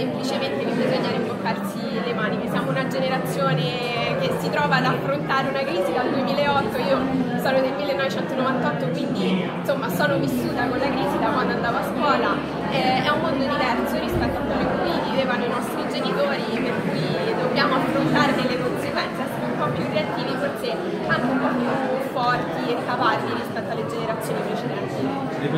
semplicemente che bisogna rimboccarsi le maniche. Siamo una generazione che si trova ad affrontare una crisi dal 2008, io sono del 1998, quindi insomma sono vissuta con la crisi da quando andavo a scuola. Eh, è un mondo diverso rispetto a quello in cui vivevano i nostri genitori, per cui dobbiamo affrontare delle conseguenze, essere un po' più reattivi, forse anche un po' più forti e capaci rispetto alle generazioni precedenti.